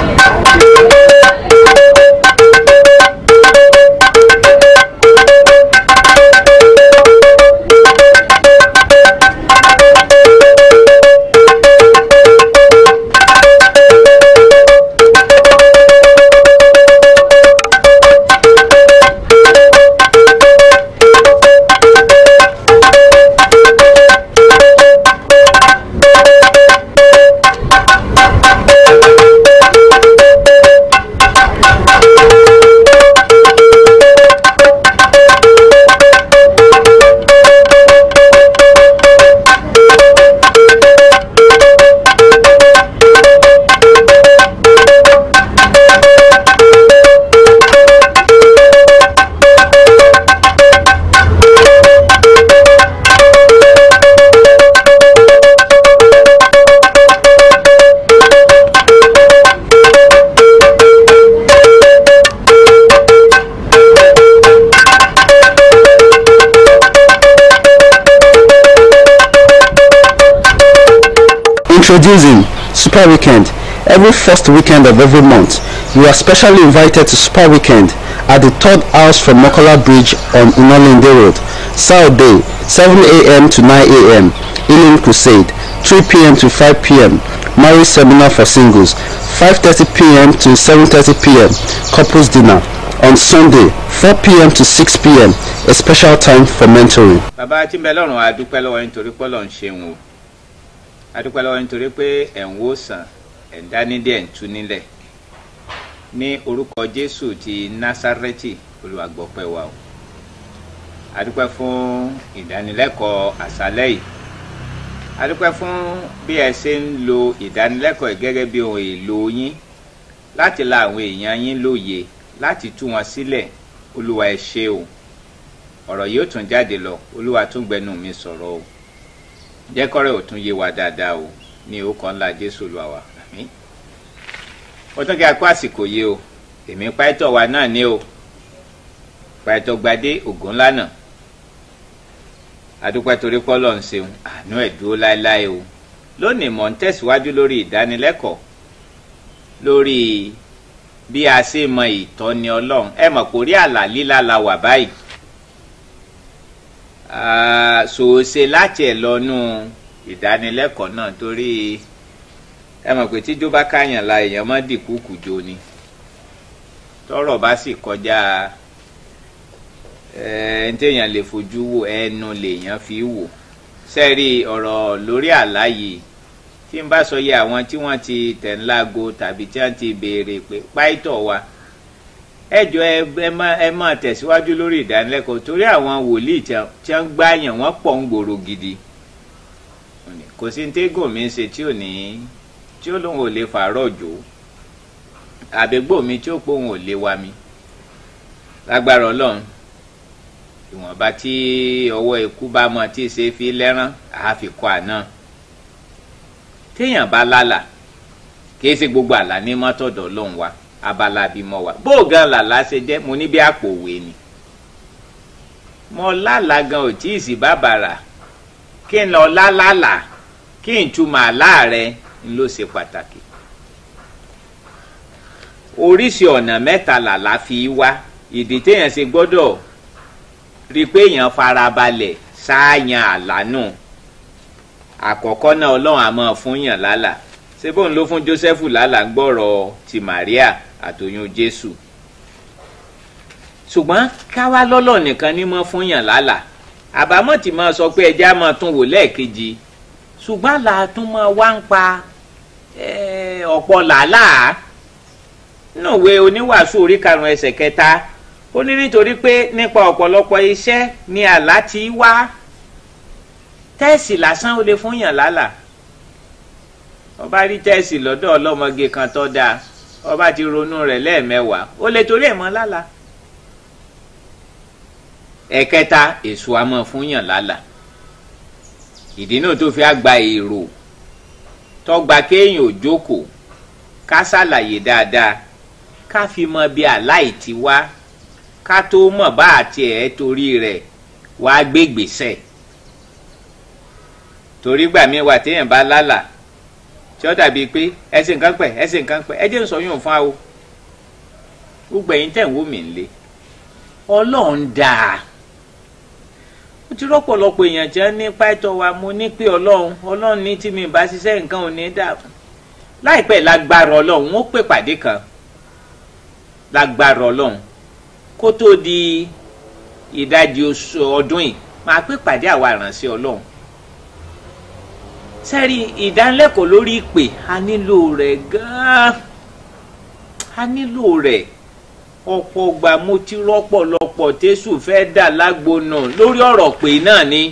Thank you. Introducing Super Weekend. Every first weekend of every month, you are specially invited to Super Weekend at the third house from Mokola Bridge on Inolinde Road. Saturday, 7 a.m. to 9 a.m. Healing Crusade, 3 p.m. to 5 p.m. Marriage Seminar for Singles, 5.30 p.m. to 7.30 p.m. Couples Dinner. On Sunday, 4 p.m. to 6 p.m. A special time for mentoring. bàbá a dúpẹ́ lọ́wọ́ yín torí pé ẹ̀ ń wò sàn ẹ̀ ń dánidé ẹ̀ ń tú nílẹ̀. Ní orúkọ Jésù ti Násárẹ́tì olùwàgbọ́pẹ́ wa o. A dúpẹ́ fún ìdánilẹ́kọ̀ọ́ àṣálẹ́ yìí. A dúpẹ́ fún bí ẹ ṣe ń lo ìdánilẹ́kọ̀ọ́ gẹ́gẹ́ bí ohun èlò yín láti la àwọn èèyàn yín lóye láti tú wọn sílẹ̀. Olúwa ẹ ṣé o. Ọ̀rọ̀ yìí tún jáde lọ. Olúwa tún gbẹnu mi sọ̀rọ̀ o jẹ́ kọ́rẹ́ ò tún yé wa dáadáa o. Ní orúkọ ńlá jésù olúwa wa. Àmín. Ó tún kí a kó àsìkò yìí o. Èmi pàìtọ́ wa náà ní o. Pàìtọ́ gbadé ògùn ńlá náà. Adúpẹ́ torí pọ́lọ́ ń ṣeun. Àánú ẹ̀ dúró láéláé o. Lónìí mò ń tẹ̀síwájú lórí ìdánilẹ́kọ̀ọ́. Lórí bí a ṣe mọ ìtọ́ni ọlọ́run. Ẹ mọ̀ kò rí àlà líla la wà báyìí sòòṣe láti ẹ̀ lọ́nù ìdánilẹ́kọ̀ọ́ náà torí ẹ mọ̀ pé tíjó bá káyàn la èèyàn má dìkú kùjọ ni. Tọ́rọ̀ bá sì kọjá ẹni téèyàn lè fojú wò ẹnu lèèyàn fi wò. Sẹ́ẹ̀rí ọ̀rọ̀ lórí àlá yìí? Tí n bá sọ yẹ àwọn tí wọ́n ti tẹ̀ ń láago tàbí tí wọ́n ti béèrè pé páìtọ̀ wa ẹ jọ ẹ má ẹ má tẹ̀síwájú lórí ìdánilẹ́kọ̀ọ́ torí àwọn wòlíì tí wọ́n gbààyàn wọ́n pọ̀ ń gbòòrò gidi. Kò sí ní tégùn mi ṣe tí ò ní tí ó lóun ò lè fàárọ̀ jò. Àbẹ̀gbò mi tí ó pé òun ò lè wa mi. Lágbára ọlọ́run ìwọ̀nba tí ọwọ́ ikú bá mọ tí ṣe fi lẹ́rán àáfikọ́ àná. Téèyàn bá lálà kìí ṣe gbogbo àlá ní mọ́tọ̀dọ̀ ọlọ́run wa abala bímọ wa. Bóògán làlá ṣe jẹ́ mo ní bí àpò òwe ni. Mo lálà gan ò tí ì sí bàbàrà. Kí n lọ lálàlà kí n túmọ̀ àlá rẹ ń ló ṣe pàtàkì. Oríṣi ọ̀nà mẹ́ta làlá fi wá. Ìdí téèyàn ṣe gbọ́dọ̀ rí i pé èèyàn farabalẹ̀ ṣáàyàn àlá náà àkọ́kọ́ náà ọlọ́run àmọ́ fún yàn lálà ṣé bóun ló fún Jósẹ́fù lálà ń gbọ́rọ̀ ti Màríà àtòyún Jésù? Ṣùgbọ́n káwá lọ́lọ́ nìkan ní mọ́ fún yàn lálà àbámọ̀ tí máa sọ pé ẹja máa tún wò lẹ́ẹ̀kejì. Ṣùgbọ́n àlà tún máa wá ń pa ọ̀pọ̀ làálàá nínú ìwé oníwàásù orí karùn-ún ẹsẹ̀ kẹta ó ní nítorí pé nípa ọ̀pọ̀lọpọ̀ iṣẹ́ ni àlá ti wá. Tẹ́ẹ̀sì lásán ó lè fún yàn lálà ọba rí tẹ́ẹ̀sì lọ́dọ̀ ọlọ́mọge kan tó dáa ọba ti ronú rẹ̀ lẹ́ẹ̀mẹ́wàá ó lè torí ẹ̀ mọ́ lálà. Ẹ̀kẹta èso àmọ́ fún yàn lálà. Ìdí náà tó fi àgbà èrò. Tọgbà kéèyàn ò jókòó ká ṣàlàyé dáadáa ká fi mọ bí àláì ti wá ká tó mọ̀ bá àti ẹ̀ torí rẹ̀ wá gbé gbèsè torí gbà mí wà téèyàn bá lálà tí ó dàbí pé ẹsẹ̀ nǹkan pẹ̀ ẹsẹ̀ nǹkan pẹ̀ ẹ jẹ́ ń sọ yóò fún o. Gbogbo ẹ̀yin tẹ̀ ń wò mí lé ọlọ́run dáa ó ti rọ́pọ̀lọpọ̀ èèyàn tí wọ́n ní pàtó wa mo ní pé ọlọ́run ọlọ́run ní tí mi bá ṣiṣẹ́ nǹkan ò ní dà. Láìpẹ́ lágbára ọlọ́run ó pè pàdé kan lágbára ọlọ́run. Kó tó di ìdajì ọdún yìí máa pè pàdé àwa ìránṣẹ́ ọlọ́run sẹ́rí ìdánilẹ́kọ̀ọ́ lórí ìpè a nílò rẹ̀ gan-an. A nílò rẹ̀. Ọ̀pọ̀ ọgbà mo ti rọ́pọ̀lọpọ̀ tẹ́sù fẹ́ dà lágbo lórí ọ̀rọ̀ pé náà ni.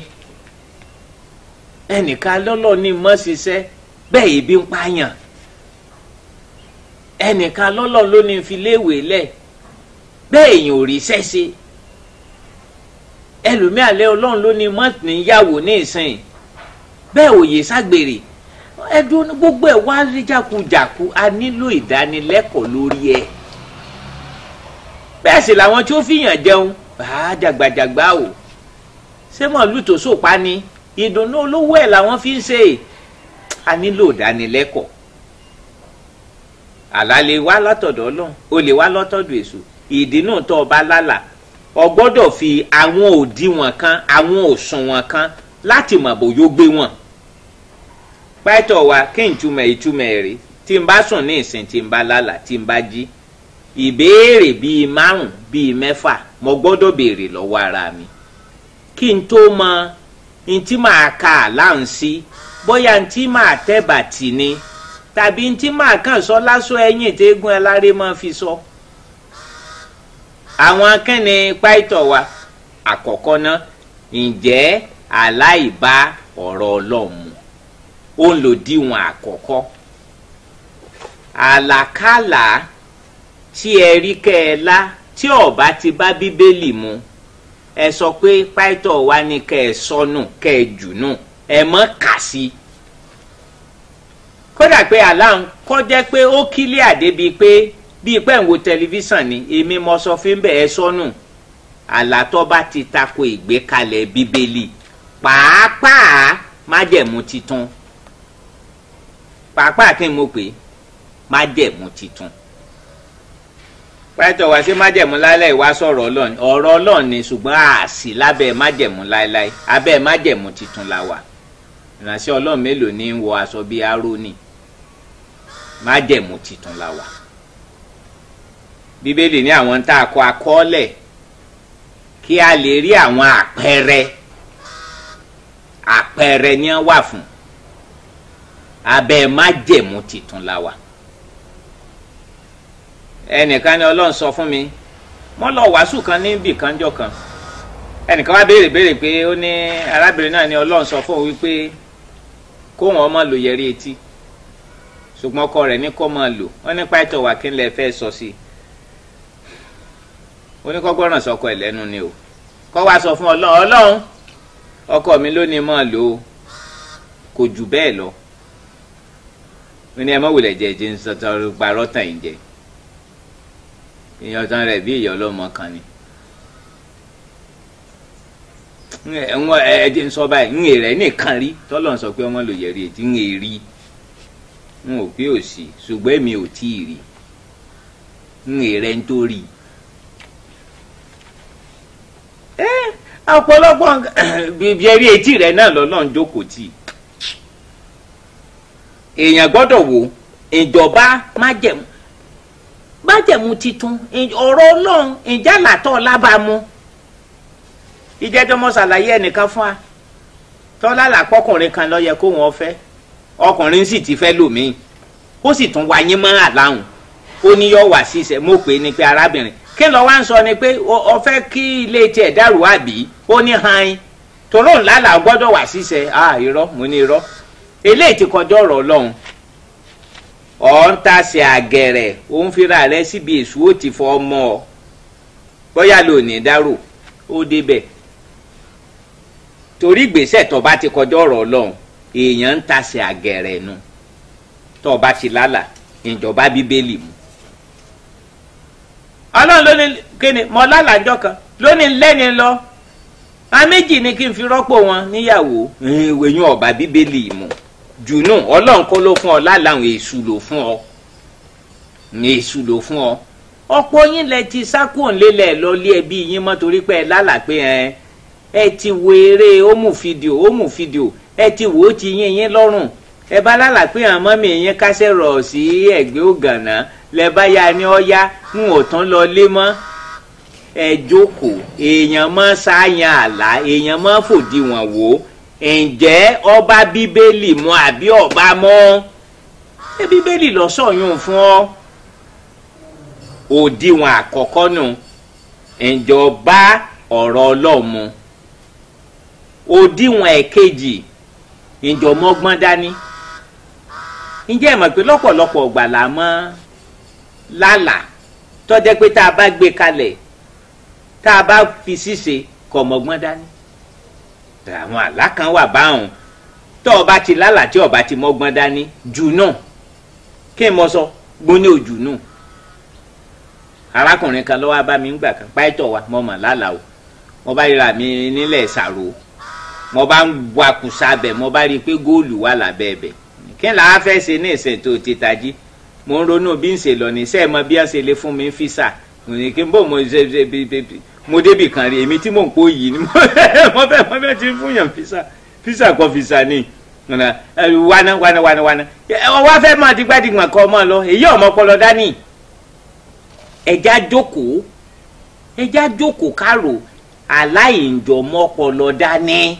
Ẹnìkan lọ́lọ́ ní mọ́ ṣiṣẹ́ bẹ́ẹ̀ ibi ń pààyàn. Ẹnìkan lọ́lọ́ ló ní fi léèwé lẹ̀ bẹ́ẹ̀ èèyàn ò rí sẹ́sẹ́ ẹlòmíà lẹ́ ọlọ́run ló ní mọ́ níyàwó ní ìsìn bẹ́ẹ̀ òye ságbèrè. Ẹdun gbogbo ẹ̀ wá rí jákujàku a nílò ìdánilẹ́kọ̀ọ́ lórí ẹ̀. Bẹ́ẹ̀ sì làwọn tí ó fìyàn jẹun. Bàá jàgbàjàgbà o. Ṣé màálù tó sòpá ni? Ìdùnnú olówó ẹ̀ làwọn fi ń ṣe. A nílò ìdánilẹ́kọ̀ọ́. Àlá lè wá látọ̀dọ̀ ọlọ́run o lè wá látọ̀dọ̀ èṣù. Ìdí náà tó o bá lálà. O gbọ́dọ̀ fi àwọn òdiwọ̀n kan àwọn òṣùwọ̀n kan láti mọ̀ bóyá ó gbé wọn. Pẹ́tọ̀ wa kí n túmọ̀ ìtumọ̀ rí tí n bá sùn ní ìsìn tí n bá lálà tí n bá jí ìbéèrè bíi márùn bíi mẹ́fà mo gbọ́dọ̀ béèrè lọ́wọ́ ara mi. Kí n tó mọ n tí màá ka àláǹsí bóyá n tí màá tẹ́ bàtì ni tàbí n tí màá kàn sọ lásọ ẹ̀yìn tẹ́gùn ẹláré máa fi sọ. àwọn akẹ́ni pàìtọ̀ wa àkọ́kọ́ ná ǹjẹ́ aláìbá ọ̀rọ̀ ọlọ́run mu. Ó ń lò díwọ̀n àkọ́kọ́. Àlàkàlà tí ẹ rí kẹ́ ẹ lá tí ọba ti bá bíbélì mu ẹ sọ pé pàìtọ̀ wa ní kẹ́ ẹ sọnù kẹ́ ẹ jù nù ẹ mọ́ kà sí. I kódà pé aláǹ kọjá pé ó kílé àdébi pé bíi pẹ́ ń wo tẹlifíṣàn ni èmi mọ sọ fún bẹ́ẹ̀ sọnù. Àlàtọ́ bá ti tako ìgbékalẹ̀ bíbélì pàápàá májẹ̀mú titun. Pàápàá kí n mo pè májẹ̀mú titun. Pẹ́tọ̀ wá sí májẹ̀mú láéláé wá sọ̀rọ̀ ọlọ́run? Ọ̀rọ̀ ọlọ́run ni ṣùgbọ́n àṣì lábẹ́ májẹ̀mú láéláé. Abẹ́ májẹ̀mú titun la wà. Ìránṣẹ́ ọlọ́run mélòó ní wọ aṣọ bíi aróní májẹ̀mú titun la wà. Bíbélì ní àwọn tá a kọ akọ́ọ́lẹ̀ kí a lè rí àwọn àpẹẹrẹ àpẹẹrẹ ni wà fún. Abẹ́ májẹ̀mú titun la wà. Ẹnìkan ni ọlọ́run sọ fún mi wọ́n lọ wàásù kan níbì kan jọ kan. Ẹnìkan wá béèrè béèrè pé ó ní arábìnrin náà ni ọlọ́run sọ fún òun wípé kó wọn máa lò yẹrí etí. Ṣùgbọ́n ọkọ rẹ̀ ní kó máa lò. Wọ́n ní pàtó wà kí n lè fẹ́ sọ sí i. Oníkọ́gbọ́ràn sọkọ ẹ̀ lẹ́nu ni o. Kọ́ wa sọ fún ọlọ́run ọlọ́run ọkọ mi ló ní máa lò ó. Kò jù bẹ́ẹ̀ lọ. Ó ní ẹ mọ̀ wùlẹ̀ jẹ́ jẹ́ parọ́ tàn yín jẹ. Ìyẹn rẹ̀ bí ìyá ọlọ́mọ kan ni. Ń ẹ jẹ́ ń sọ báyìí. Ń èrè nìkan rí. Tọ́lọ̀ ń sọ pé ọmọ lò yẹ̀rí ètí ń rí. Ń ò pé ò sí. Ṣùgbọ́n èmi ò tí ì rí. Ń èrè ń tó rí ọ̀pọ̀lọpọ̀ yẹ̀rí etí rẹ̀ náà lọ́nà ń jókòó tì. Èèyàn gbọ́dọ̀ wò ìjọba májẹ̀mú májẹ̀mú titun ọ̀rọ̀ ọlọ́run ìjàlátọ̀ lábàámu ìjẹ́jọ́ mọ́ ṣàlàyé ẹnìkan fún wa tọ́lá làpọ̀kùnrin kan ló yẹ kó wọn fẹ́ ọkùnrin sì ti fẹ́ lòmíì ó sì tún wáyé mọ́ àláhùn ó ní yọ wá sí mo pè é ní pé arábìnrin kí ló wá ń sọ ni pé fẹ́ kí ilé tiẹ̀ dàrú àbí? Ó ní han tòró ńlá là gbọ́dọ̀ wá sí ìṣẹ́ à irọ́ mo ní irọ́. Eléyìí ti kọjá ọ̀rọ̀ ọlọ́run. Ọ̀ ń tasẹ̀ àgẹ̀rẹ̀ ó ń fira rẹ síbi èṣù ó ti fọ ọmọ ọ. Bóyá lò ní dárò ó débẹ̀. Torí ìgbésẹ̀ tó ti kọjá ọ̀rọ̀ ọlọ́run èèyàn ń tasẹ̀ àgẹ̀rẹ̀ nu tó ti lálà ìjọba bíbélì mu. Ọlọ́run ló ní kíni mọ lálàjọ kan ló ní lẹ́ni lọ. A méjì ni kí n fi rọ́pò wọn níyàwó. Ìwéyún ọba bíbélì mu. Jùnú ọlọ́run kọ́ ló fún ọ lálàhùn èṣù ló fún ọ. Èṣù ló fún ọ. Ọ̀pọ̀ yín lẹ ti sákòǹlélẹ̀ lọ́lé ẹbí yín mọ́ torí pé ẹ lálà pé ẹ ẹ ti wo eré ómù fídíò ómù fídíò ẹ ti wò ó ti yín yín lọ́rùn ẹ bá lálà pé àwọn mọ́mí yín kásẹ̀ rọ̀ sí ẹ̀gbẹ́ ògànná lẹ bá ya ni ọ ya ń ò tán lọ lé mọ́. Ẹ jókòó èèyàn mọ́ sáyàn àlá èèyàn mọ́ fòdiwọ̀n wò. Ǹjẹ́ ọba bíbélì mọ́ àbí ọba mọ́? Ṣé bíbélì lọ sọ̀yún fún ọ? Òdiwọ̀n àkọ́kọ́ nù. Ìjọba ọ̀rọ̀ ọlọ́mu òdiwọ̀n ẹ̀kejì. Ìjọmọ́gbọ́n dání ǹjẹ́ ẹ mọ̀ pé lọ́pọ̀lọpọ̀ ọgbà là mọ́ lálà? Tọ́jẹ́ pé tá a bá gbé kalẹ̀ tá a bá fi ṣíṣe kọ̀ mọ́gbọ́n dání. Àwọn àlá kan wà báwọn tọ́ ọba ti lálà tí ọba ti mọ́gbọ́n dání jù náà kí n mọ sọ? Gbóní òjù náà arákùnrin kan lọ́wọ́ bá mi ń gbà kan. Páìtọ̀ wa mo mọ̀ lálàá o. Mo bá ríra mi nílẹ̀ ṣàrò mo bá ń wakùsà bẹ̀ mo bá rí i pé góòlù wà lábẹ́ bẹ̀ kí là á fẹ́ ṣe ní ti tají? Mo ń ronú bí n ṣe lọ ní sẹ́ẹ̀ mọ bí wọ́n ṣe lè fún mi físà? Kí n bò mo ṣe ṣe mo débì kan rí. Èmi tí mò ń pò yìí ni mo fẹ́ mo fẹ́ ti fún yàn físà. Físà kọ físà ni. Wana wana wana wana wá fẹ́ máa dìgbàdìgbà kọ́ ọmọ lọ. Èyí ọmọ ọpọlọ dání. Ẹja jókòó. Ẹja jókòó kárò. Aláìjọmọpọlọ dání.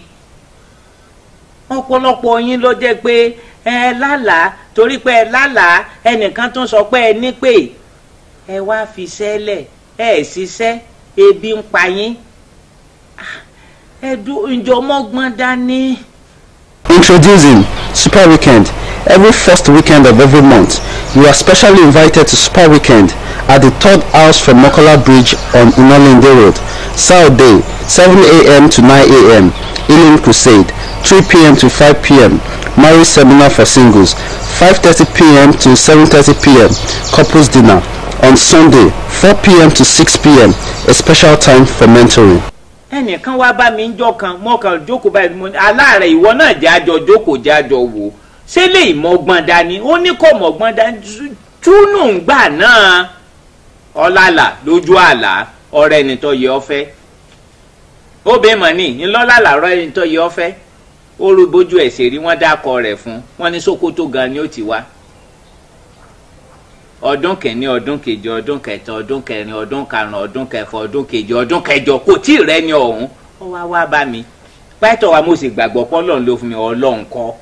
Ọ̀pọ̀lọpọ̀ yín ló jẹ́ pé ẹ lálàá torí pé ẹ lálàá ẹnìkan tún sọ pé ẹ ní pé ẹ wá fi sẹ́lẹ̀ ẹ ṣiṣẹ́ ebi ń pa yín ẹ dún ìjọmọ́gbọ́n dání. Introducing Super Weekend. Every first weekend of every month, you are specially invited to Super Weekend at the third house from Mokola Bridge on Inolinde Road. Saturday, 7 a.m. to 9 a.m. Healing Crusade, 3 p.m. to 5 p.m. Marriage Seminar for Singles, 5.30 p.m. to 7.30 p.m. Couples Dinner. On Sunday, 4 p.m. to 6 p.m. A special time for mentoring. ẹnìkan wá bá mi ń jọ kan mọ kan jókòó báyìí mo aláàrẹ ìwọ náà jẹ àjọ jókòó jẹ àjọ wò ṣé lè mọgbọ́n dání ó ní kò mọgbọ́n dání túnú gbà náà ọlàlà lójú àlá ọ̀rẹ́ ẹni tó yẹ ọ fẹ́ obìnrin mọ̀ ní ńlọ́làlà ọ̀rẹ́ ẹni yẹ ọ ó rú bójú ẹ̀ ṣe rí wọ́n dákọ rẹ̀ fún wọn ní Sókótó gan ni ó ti wá. Ọdún kìíní ọdún kejì ọdún kẹta ọdún kẹrin ọdún karùnún ọdún kẹfà ọdún kejì ọdún kẹjọ kò tí ì rẹ́ni ọ̀hún. Ó wá wá bá mi. Pátọ̀ wa mo sì gbàgbọ́ pọ́lọ́n ló fún mi ọlọ́run kọ́.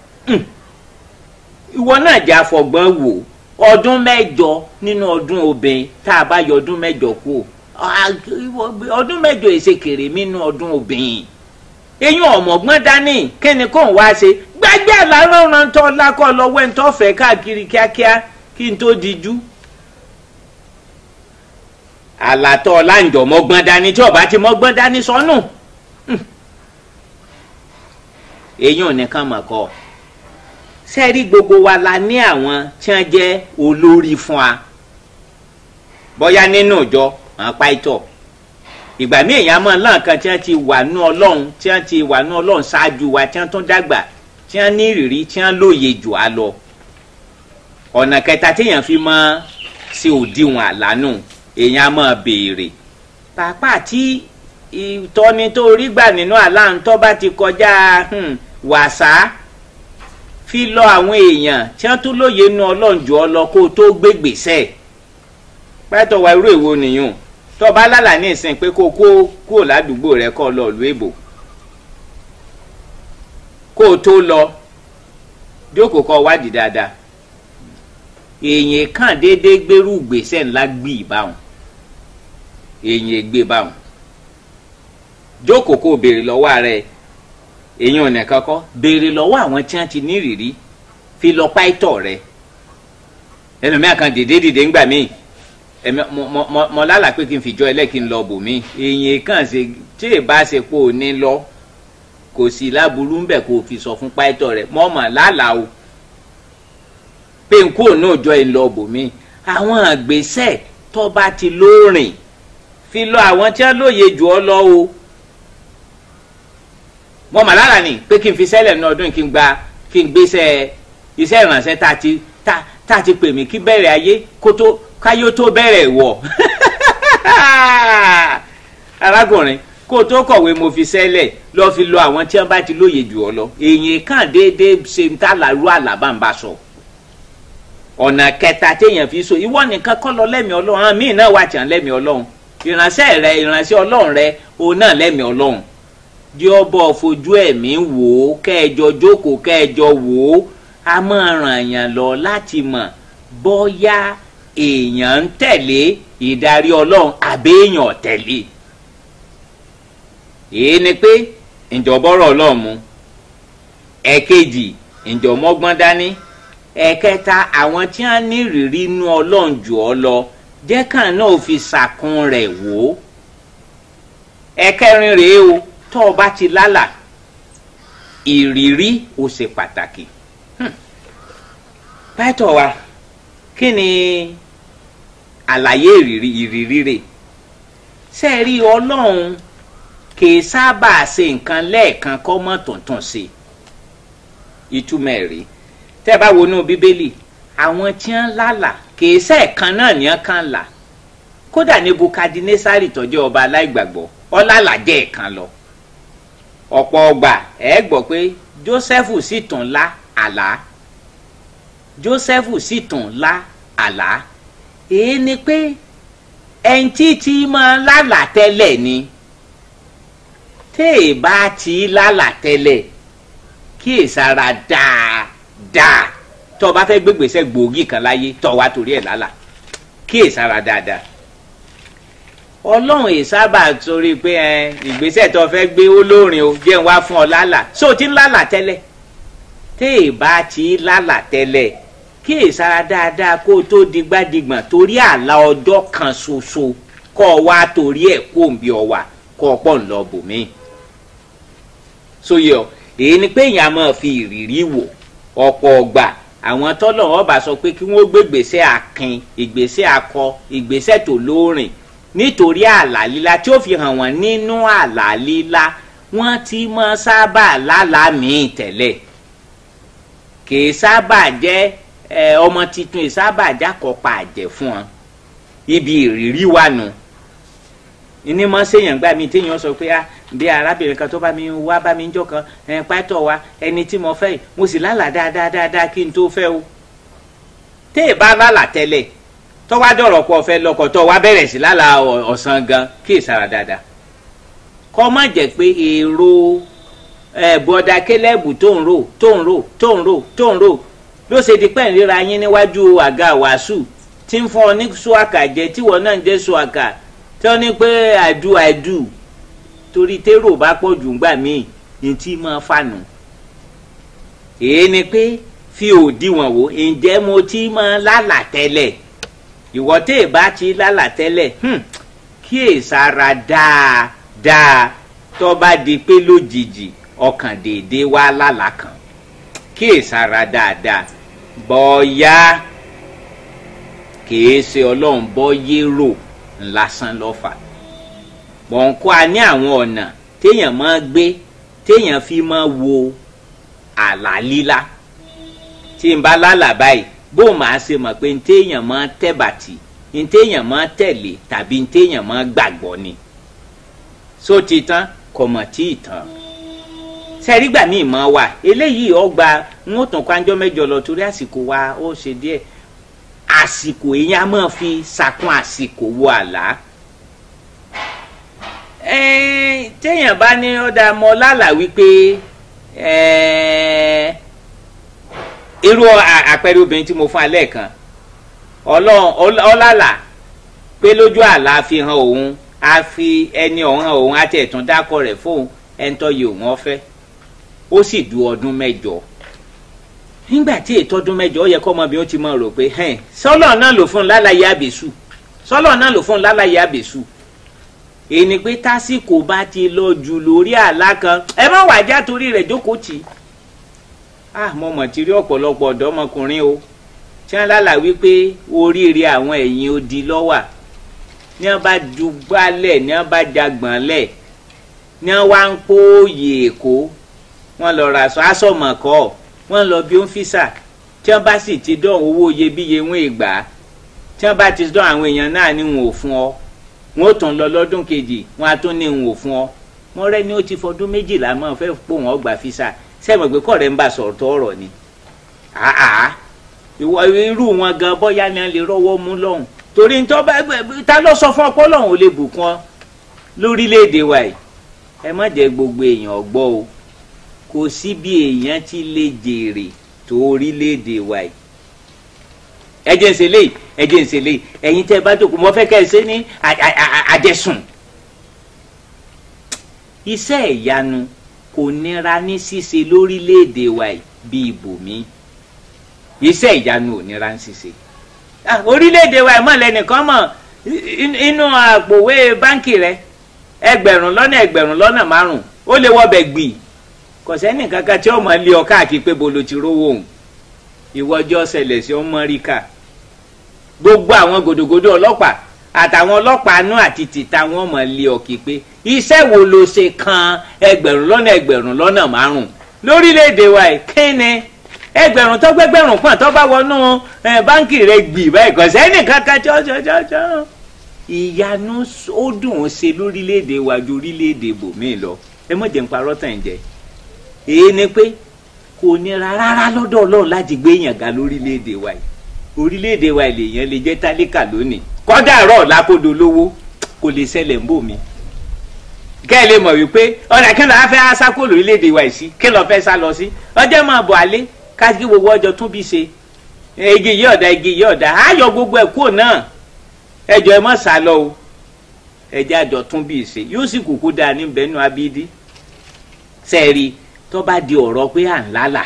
Ìwọ náà jẹ́ àfọ̀gbọ́n wò. Ọdún mẹ́jọ nínú ọdún obìnrin tá a bá yọ ọdún mẹ́jọ kú. Ọdún mẹ́jọ èsè kéré nínú ọdún obìnrin eyín ọ̀mọ̀gbọ́n dání kí ni kò ń wá ṣe? Gbàgbé àlárọ̀ rántọ́ lákọ̀ lọ́wọ́ ẹ̀ ń tọ́ fẹ́ káàkiri kíákíá kí n tó dijú. Àlàtọ̀ láǹjọ̀ mọ́gbọ́n dání tí ọba ti mọ́gbọ́n dání sọnù. Èyàn nìkan mọ̀ kọ́. Sẹ́ẹ̀rí gbogbo wa la ní àwọn tí wọ́n jẹ́ olórí fún wa? Bóyá nínú ìjọ àwọn pàìtọ̀ ìgbà míì èèyàn mọ̀ lọ́nkàn tí wọ́n ti wà nú ọlọ́run tí wọ́n ti wà nú ọlọ́run ṣáájú wa tí wọ́n tún dàgbà tí wọ́n ní ìrírí tí wọ́n lóye jù á lọ. Ọ̀nà kẹta téèyàn fi mọ́ sí òdiwọ̀n àlánù èèyàn máa béèrè. Pàápàá tí ìtọ́ni tó rí gbà nínú àláǹtọ́ bá ti kọjá wàsá fi lọ àwọn èèyàn tí wọ́n tún lóye nu ọlọ́run jù ọ lọ kó o tó gbé gbèsè pẹ́tọ̀ wa irú èwo nìyẹn tó bá lálà ní ìsìn pé kó kó kúrò ládùúgbò rẹ kó lọ ìlú èbò kó o tó lọ jókòó kó wádìí dáadáa. Èèyàn kàn déédéé gbérú gbèsè ńlá gbì báwọn. Èèyàn gbé báwọn. Jókòó kó béèrè lọ́wọ́ rẹ èèyàn ò nìkan kọ́ béèrè lọ́wọ́ àwọn tí wọ́n ti ní ìrírí. Fi lọ páìtọ̀ rẹ. Ẹlòmíà kan dìde dìde ńgbà míì mọ lálà pé kí n fìjọ ẹlẹ́kì ń lọ bò mí. Èèyàn kàn ṣe tí ì bá ṣe pò ní lọ kò sí láburú ńbẹ o fi sọ fún páìtọ̀ rẹ. Mọ́ mọ́ lálàá o. Pé n kúrò náà jọ ìlọ bòmí àwọn àgbésẹ̀ tó ti lóòrìn fi lọ àwọn tí wọ́n lóye jù ọ lọ o. Mo mà lára ni pé kí n fi sẹ́lẹ̀ ní ọdún kí n gba kí n gbéṣẹ́ iṣẹ́ ìrànṣẹ́ tá a ti pè mí kí bẹ̀rẹ̀ ayé kó káyó tó bẹ̀rẹ̀ wọ̀. Arákùnrin kó tó kọ̀wé mo fi sẹ́lẹ̀ lọ́ọ́ fi lọ àwọn tí wọ́n bá ti lóye jù ọ lọ. Èyí kàn déédéé ṣe ń tà lárú àlàbàǹbà sọ. Ọ̀nà kẹta téèyàn fi so ìwọ nìkan kọ́ lọ lẹ́mìí ọlọ́run. Àwọn míì náà wà tí wọ́n lẹ́mìí ọlọ́run. Ìránṣẹ́ rẹ ìránṣẹ́ ọlọ́run rẹ òun náà lẹ́mìí ọlọ́run. Jẹ́ ọbọ̀ fojú ẹ̀mí wò ó kẹ́ẹ̀jọ jókòó kẹ́ẹ̀jọ wò ó. A máa ràn yàn lọ láti mọ̀ bóyá èèyàn ń tẹ̀lé ìdarí ọlọ́run àbẹ́ẹ̀yàn tẹ̀lé. Èyí ni pé ìjọbọ̀rọ̀ ọlọ́run mu? Ẹ̀kejì ìjọmọ́gbọ́n dání? Ẹ̀kẹta àwọn tí wọ́n ní ìrírí inú ọlọ́run jù ọ lọ jẹ́ kàn náà fi sàkún rẹ̀ wò ó. Ẹ̀kẹrin rèé o tó o bá ti lálà ìrírí ó ṣe pàtàkì. Pẹ́tọ̀ wa kí ni àlàyé ìrírí ìrírí rẹ̀ ṣe rí ọlọ́run kì í sábà ṣe nǹkan lẹ́ẹ̀kan kọ́ mọ́ tuntun sí? Ìtumọ̀ ẹ̀rí tẹ́ ẹ bá wọnú bíbélì àwọn tí wọ́n lálà kì í sẹ́ẹ̀kan náà ní kàn là. Kódà nebukadnesari tọ́jú ọba aláìgbàgbọ́ ọlálà jẹ́ ẹ̀kan lọ. Ọ̀pọ̀ ọgbà ẹ̀ gbọ́ pé joseph sì tún lá àlá. Joseph sì tún lá àlá èyí ni pé ẹni tí tí máa lálà ni. Téè bá ti lálà tẹ́lẹ̀ kíyèsára dáadáa. Tó o bá fẹ́ gbégbèsè gbòógì kan láyé tó o wá torí ẹ̀ lálà kíyèsára dáadáa. Ọlọ́run ìsábà torí pé ìgbésẹ̀ tó fẹ́ gbé olórin o jẹ́ ń wá fún ọ lálà. So ti ń lálà tẹ́lẹ̀? Téè bá ti lálà tẹ́lẹ̀ kíyèsára dáadáa kó o tó digbádìgbọ̀n torí àlá ọjọ́ kan ṣoṣo. Kọ́ ọ wá torí ẹ̀ kó o bí ọ wà kọ́ ọ pọ̀ ń lọ bòmíì sóyè èyí ni pé èèyàn máa fi ìrírí wò. Ọ̀pọ̀ ọgbà àwọn tọ́lọ̀ wọn bá sọ pé kí wọ́n gbé ìgbésẹ̀ akin ìgbésẹ̀ akọ ìgbésẹ̀ tó lóòrìn. Nítorí àlá líla tí ó fi hàn wọ́n nínú àlá líla wọ́n ti máa sábà lálá míì tẹ́lẹ̀. Kì í sábà jẹ́ ọmọ tuntun ìsábà jákọ̀ọ́pá àjẹ́ fún wọn ibi ìrírí wà nù. Ní mọ séèyàn gbà mí téèyàn sọ pé bí arábìnrin kan tó bá mi wá bá mi jọ kan ẹ pátọ wa ẹni tí mo fẹ́ yìí mo sì lálàá dáadáa dáadáa kí n tó fẹ́ o. Téè bá lálàá tẹ́lẹ̀ tọ́wá dọ̀rọ̀ pọ̀ fẹ́ lọ́kọ̀ tó wá bẹ̀rẹ̀ sí lálàá ọ̀sán gan kí ì sára dáadáa. Kọ́ má jẹ́ pé èrò bọ́dà kélébù tó ń rò tó ń rò tó ń rò tó ń rò ló ṣe di pẹ́ẹ́n ríra yín níwájú àga wàásù tí ń fún ọ ní sùàkà jẹ tíwọ náà ń jẹ́ sùàkà tí wọ́n ní pé àdú àdú torí térò bá pọ̀ jù ńgbà míì ní tí máa fànù. èyí ni pé fi òdiwọ̀n wò ǹjẹ́ mo ti máa lálà tẹ́lẹ̀? Ìwọ tẹ́ ẹ ti lálà tẹ́lẹ̀ kí èsàrà dáadáa tó bá di pé lójijì ọkàn déédéé wá lálà kan. Kí èsàrà dáadáa bọ́ọ̀yá kìí ṣe ọlọ́run bọ́ yérò lásán lọ́fà bọ̀ǹkọ́ a ní àwọn ọ̀nà téèyàn máa gbé téèyàn fi máa wo àlá líla tí n bá lálà báyìí bó máa ṣe mọ̀ pé téèyàn máa tẹ̀bàtì téèyàn máa tẹ̀lé tàbí téèyàn máa gbàgbọ́ ni. Só ti tán kò sẹ́rígbà míì máa wà. Eléyìí ọgbà ń ó tún kánjọ́ mẹ́jọ lọ torí àsìkò wa ó ṣe díẹ̀. Àsìkò èèyàn á máa fi sàkún àsìkò wo àlá. Téèyàn bá ní ọ̀dà mọ́ lálà wípé irú àpẹẹrẹ obìnrin tí mo fún alẹ́ kan ọlọ́lá pé lójú àlá fi òun a ẹni ọ̀hún hàn àti ẹ̀tún dákọ̀ rẹ̀ fóun ẹ̀ńtọ́ yìí òun ọ̀fẹ́ ó sì du ọdún mẹ́jọ. Nígbà tí ètò ọdún mẹ́jọ ó yẹ kọ́ ọmọbìnrin ó ti máa rò pé sọ́lọ̀ náà lò fún un lálàyé àbẹ̀sù. Sọ́lọ̀ náà lò fún un lálàyé àbẹ̀sù. Èyí pé tásìkò bá ti lọ jù lórí àlá kan ẹ má wàá já torí rẹ̀ jókòó tì í. Ah mo mọ̀ ti rí ọ̀pọ̀lọpọ̀ ọ̀dọ́mọkùnrin o tí wọ́n lálà wípé oríire àwọn ẹ̀yìn odi lọ́wà ní wọ́n bá dùgbálẹ̀ ní wọ́n bá jagbọ̀n lẹ̀ ní wọ́n wá ń pòòyè èkó wọ́n lọ ra aṣọ. Aṣọmọ̀kọ́ wọ́n lọ bí ó ń físà tí wọ́n bá sì ti dán owó iyebíye wọn ìgbà tí wọ́n bá ti dán àwọn èèyàn náà ní wọn ò fún ọ. Wọn ò tún lọ lọ́dún kejì wọn á tún ní wọn ò fún ọ. Wọn rẹ ni ó ti fọdún méjìlá mọ́ fẹ́ pò wọ́n gbà físà. Sẹ́mi pé kọ́ọ̀rẹ́ ń bá sọ̀rọ̀ tó ọ̀rọ̀ ni? Àá. Ìwọ irú wọn gan bóyá ni wọn lè rọ́wọ́ mú lọ́hùn. Torí nítorí bá ta ló sọ fún ọ pé Ọlọ́run ò lè bùkún ọ lórílẹ̀‐èdè wa yìí? Ẹ má jẹ́ gbogbo èèyàn gbọ́ o kò sí bí èèyàn ti lè jèrè tó orílẹ̀‐èdè wa yìí. Ẹ jẹ́ ń ṣe léyìí ẹ jẹ́ ń ṣe léyìí ẹ̀yin tẹ́ bá jókòó mo fẹ́ kẹ́ ẹ ṣe ní àjẹsùn. Iṣẹ́ ìyanu kò nira ní ṣíṣe lórílẹ̀‐èdè wa bí ibòmí. Iṣẹ́ ìyanu ò nira ní ṣíṣe. Orílẹ̀‐èdè wa mọ̀ lẹ́nìkan mọ̀. Inú àpòwé báńkì rẹ ẹgbẹ̀rún lọ́nà ẹgbẹ̀rún lọ́nà márùn-ún ó lè wọ́bẹ̀ gbì kò sẹ́ni kankan tí ó mọ̀ lé ọ káàkiri pé bolo ti rówó òun. Ìwọ́jọ́ ṣẹlẹ̀ sí ọmọríkà gbogbo àwọn gòdògòdò ọlọ́pàá àtàwọn ọlọ́pàá inú àti tìta wọn mọ̀ lé ọ kí pé iṣẹ́ wo ló ṣe kan ẹgbẹ̀rún lọ́nà ẹgbẹ̀rún lọ́nà márùn-ún? Lórílẹ̀‐èdè wa kíni? Ẹgbẹ̀rún tó gbẹgbẹ̀rún pọ̀ tó bá wọnú báńkì rẹ gbì báyìí kò sẹ́ni kankan tí ó ṣe ṣe ìyanu ó dùn ún ṣe lórílẹ̀‐èdè wa ju orílẹ̀‐èdè lọ. Ẹ mọ̀ jẹ́ ń parọ́ tàn jẹ́ èyí ni pé kò nira rárá lọ́dọ̀ ọlọ́run láti gbé èèyàn ga lórílẹ̀‐èdè wa yìí. Orílẹ̀‐èdè wa lèèyàn lè jẹ́ tálíkà lónìí. Kọ́dà rọ̀ lákòdò lówó kò lè ṣẹlẹ̀ ń bò mí. kẹ́ ẹ lè mọ̀ wípé ọ̀nà kí lọ́ọ́ fẹ́ sákò lórílẹ̀‐èdè wa yìí sí? Kí lọ́ọ́ fẹ́ sá lọ sí? Ọjọ́ máa bọ̀ alẹ́ káàkiri gbogbo ọjọ́ tún bí ṣe. Igi yìí ọ̀dà igi yìí ọ̀dà. Ayọ̀ gbogbo ẹ̀ kúrò náà. Ẹjọ́ ẹ mọ̀ sá lọ o. Ẹjẹ́ àjọ tún bí ṣe. Yóò sì kúkú dáa níbẹ̀ nù abídí. Sẹ́ẹ̀rì tó bá di ọ̀rọ̀ pé à ń lálà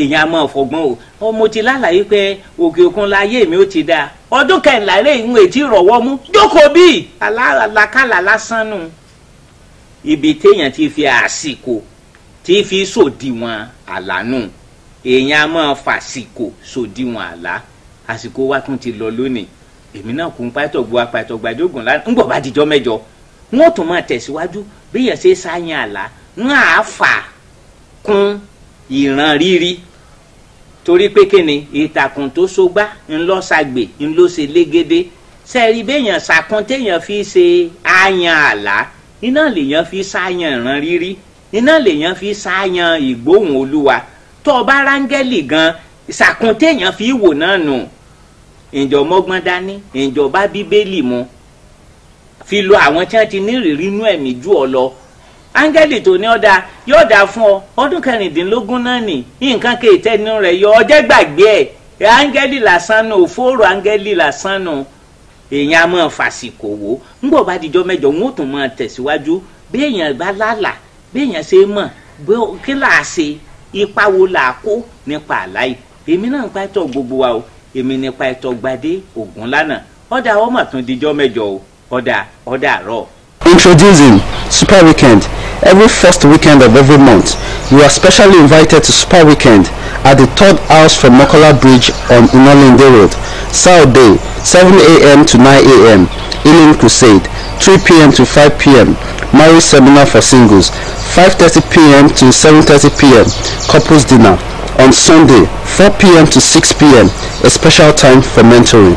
èèyàn a máa fọgbọ́n o. Ọmọ ti lálàyé pé òkè òkun láyé mi ó ti dáa. Ọdún kẹrìnlá rẹ̀ ń ètí ìrọ̀wọ́ mú. Jókòó bíi alákàlà lásán nù. Ibi téèyàn ti fi àsìkò tí fi sòdiwọ̀n àlánù èèyàn a máa fàsìkò sòdiwọ̀n àlá. Àsìkò wa tún ti lọ lónìí. Èmi náà kún apàtó gbàdógùn lánàá ń bá dijọ́ mẹ́jọ. Wọ́n tún máa tẹ̀síwájú. Bí yẹn ṣe sáyẹn àlá ń à fà kún ìran rírí. Torí pé kíni ìtàkùn tó sógbá ńlọ́sàgbè ńlọ́sẹ̀ légédé sẹ́ẹ̀rí béèyàn sàkún téèyàn fi ṣe àyàn àlá iná lèèyàn fi sáyàn ìran rírí iná lèèyàn fi sáyàn ìgbóhùn olúwa. Tó o bá rángẹ́lì gan sàkún téèyàn fi wò náà nù. Ìjọ mọ́gbọ́n dání? Ìjọ bá bíbélì mu? Fi lo àwọn tí wọ́n ti ní ìrírí inú ẹ̀mí jù ọ lọ áńgẹ́lì tó ní ọ̀dà yóò dà fún ọ. Ọdún kẹrìndínlógún náà nì nǹkan kéètẹ́nu rẹ̀ yọ. Ọjẹ́ gbàgbé ẹ̀. Áńgẹ́lì lásán nù fóòrò áńgẹ́lì lásán nù èèyàn á máa wò. Ńgbọ̀ bá dijọ́ mẹ́jọ wọn tún máa tẹ̀síwájú. Bí bá lálà bí ṣe mọ̀ kí là ṣe ipa wo là á kó nípa àláì èmi náà ń pa ẹ̀tọ́ gbogbo wa o. Èmi nípa ẹ̀tọ́ gbadé ògùn lánàá. Ọ̀dà ọmọ tún dijọ́ mẹ́jọ o. Ọ̀dà ọ̀dà àárọ̀. Introducing Super Weekend. Every first weekend of every month, you are specially invited to Spa Weekend at the third house from Mokola Bridge on Inolinde Road. Saturday, 7 a.m. to 9 a.m. Healing Crusade, 3 p.m. to 5 p.m. Marriage Seminar for Singles, 5.30 p.m. to 7.30 p.m. Couples Dinner. On Sunday, 4 p.m. to 6 p.m. A special time for mentoring.